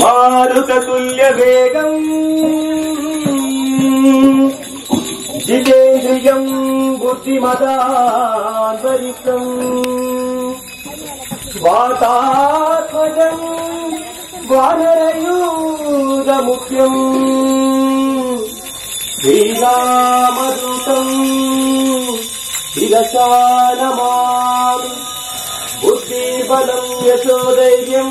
మారుతతుల్య వేగం జితేంద్రియం బుద్ధిమతాంతరికం వాతాత్మజం వానరయూధముఖ్యం. శ్రీరామదూతం శిరశానమామి బుద్ధిబలం యశోధైర్యం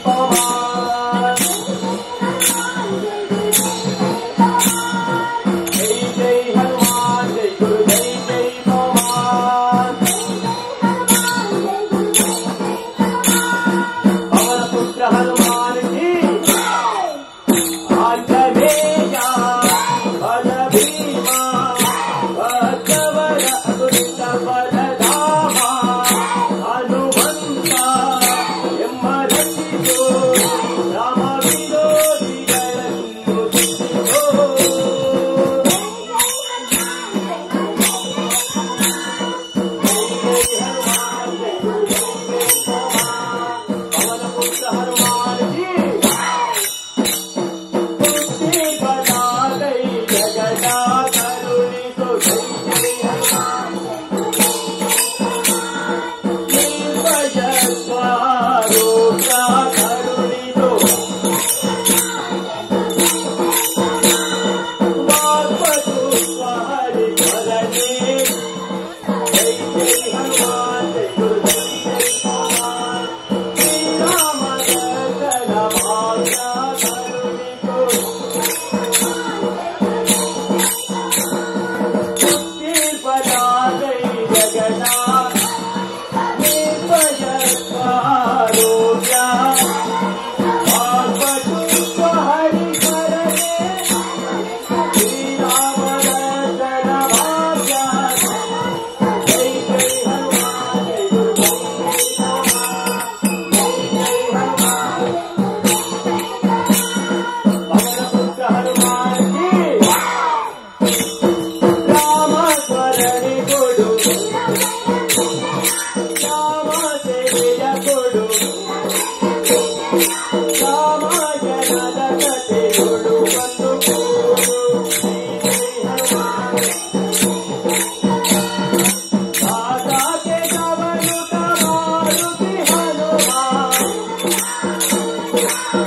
Thank you.